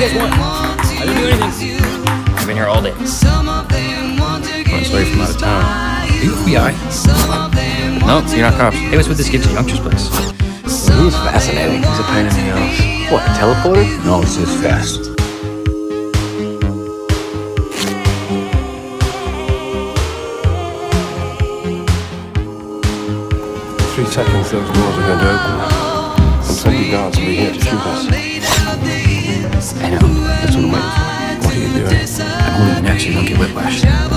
Nailed it. Run straight from out of town. Are you FBI? No, you're not cops. Hey, what's with this get to youngsters place? He's fascinating. He's a pain in the ass. What, teleporter? No, it's just fast. Three seconds, those doors are going to open. And 20 guards will be here to shoot us. So you don't get whiplash. Whiplash.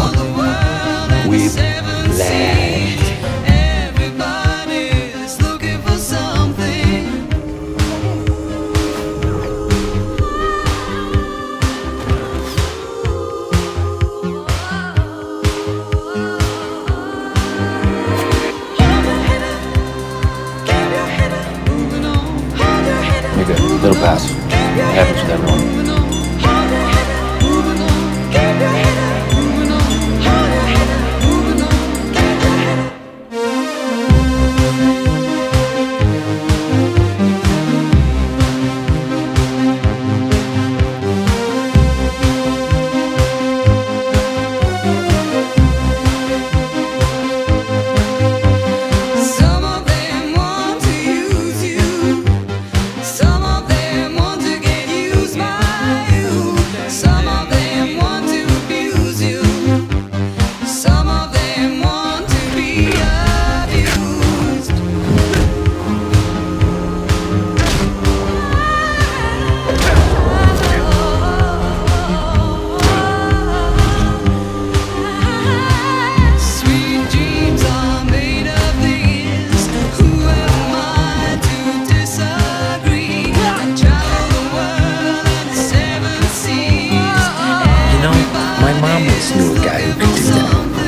You're good. Little pass. It happens with everyone. mom was knew a guy who could do that.